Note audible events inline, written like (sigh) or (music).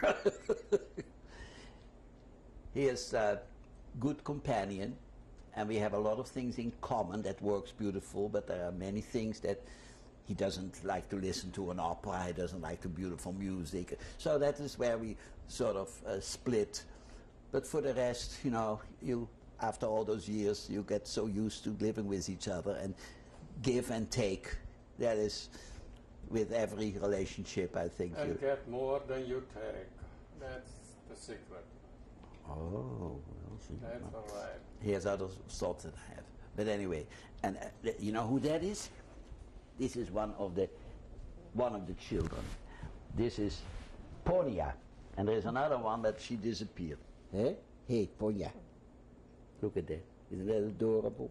(laughs) he is a good companion, and we have a lot of things in common that works beautiful. But there are many things that he doesn't like to listen to an opera. He doesn't like the beautiful music. So that is where we sort of uh, split. But for the rest, you know, you after all those years, you get so used to living with each other and give and take. That is with every relationship, I think. And you, get more than you take. That's the secret. oh, well, see, That's well, all right. he has other thoughts than I have. But anyway, and uh, you know who that is? This is one of the one of the children. This is Ponia, and there is another one that she disappeared. Hey, hey, Ponya. Look at that. Isn't that adorable?